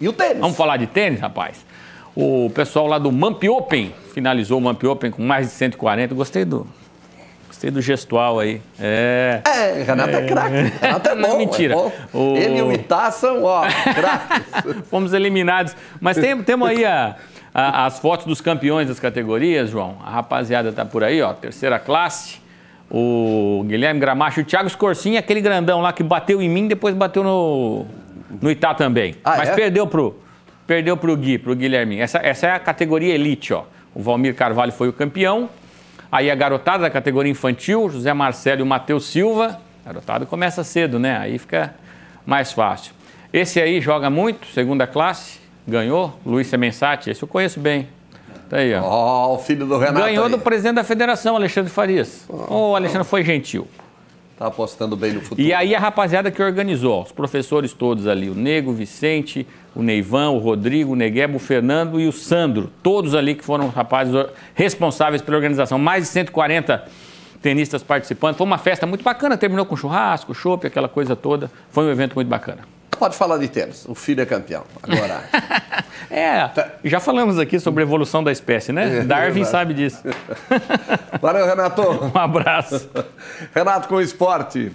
E o tênis? Vamos falar de tênis, rapaz? O pessoal lá do Mamp Open finalizou o Mamp Open com mais de 140. Gostei do, Gostei do gestual aí. É. É, Renato é, é craque. Renato é bom. Não, mentira. É bom. O... Ele e o Itá são, ó, craques. Fomos eliminados. Mas tem, temos aí a, a, as fotos dos campeões das categorias, João. A rapaziada tá por aí, ó. Terceira classe. O Guilherme Gramacho, o Thiago Scorsin, aquele grandão lá que bateu em mim, depois bateu no, no Itá também. Ah, Mas é? perdeu pro, perdeu pro Gui, pro Guilherme. Essa, essa é a categoria elite, ó. O Valmir Carvalho foi o campeão. Aí a garotada da categoria infantil, José Marcelo e o Matheus Silva. Garotado começa cedo, né? Aí fica mais fácil. Esse aí joga muito, segunda classe, ganhou, Luiz Semensati, esse eu conheço bem. Tá aí, ó. Ó, oh, o filho do Renato. Ganhou aí. do presidente da federação, Alexandre Farias. Oh, o Alexandre foi gentil. Tá apostando bem no futuro. E aí a rapaziada que organizou, os professores todos ali, o Nego, o Vicente, o Neivan, o Rodrigo, o Neguebo, o Fernando e o Sandro, todos ali que foram rapazes responsáveis pela organização. Mais de 140 tenistas participando. Foi uma festa muito bacana, terminou com churrasco, chopp, aquela coisa toda. Foi um evento muito bacana. Pode falar de tênis, o filho é campeão. Agora. é, já falamos aqui sobre a evolução da espécie, né? É, Darwin é sabe disso. Valeu, Renato. um abraço. Renato com o esporte.